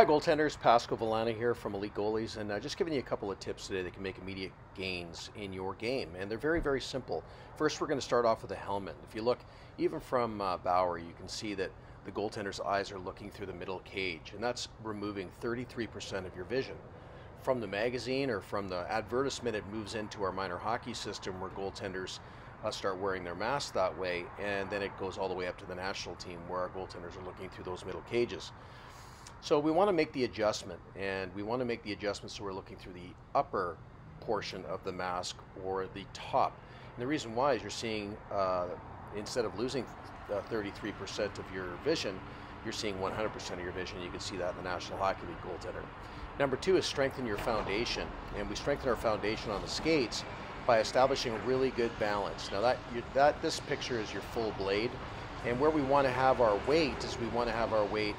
Hi goaltenders, Pasco Valana here from Elite Goalies and uh, just giving you a couple of tips today that can make immediate gains in your game and they're very very simple. First we're going to start off with a helmet. If you look even from uh, Bauer you can see that the goaltender's eyes are looking through the middle cage and that's removing 33% of your vision. From the magazine or from the advertisement it moves into our minor hockey system where goaltenders uh, start wearing their masks that way and then it goes all the way up to the national team where our goaltenders are looking through those middle cages. So we want to make the adjustment, and we want to make the adjustment so we're looking through the upper portion of the mask or the top. And the reason why is you're seeing, uh, instead of losing 33% uh, of your vision, you're seeing 100% of your vision. You can see that in the National Hockey League goaltender. Number two is strengthen your foundation, and we strengthen our foundation on the skates by establishing a really good balance. Now that that this picture is your full blade, and where we want to have our weight is we want to have our weight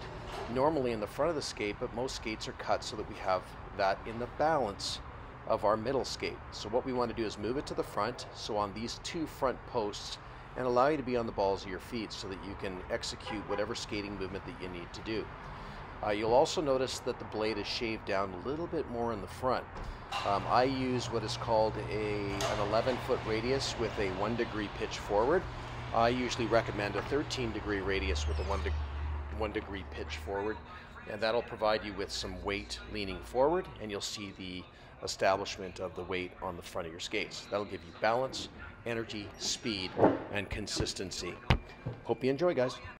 normally in the front of the skate, but most skates are cut so that we have that in the balance of our middle skate. So what we want to do is move it to the front, so on these two front posts, and allow you to be on the balls of your feet so that you can execute whatever skating movement that you need to do. Uh, you'll also notice that the blade is shaved down a little bit more in the front. Um, I use what is called a, an 11 foot radius with a one degree pitch forward. I usually recommend a 13 degree radius with a one degree one degree pitch forward and that'll provide you with some weight leaning forward and you'll see the establishment of the weight on the front of your skates. That'll give you balance, energy, speed, and consistency. Hope you enjoy guys.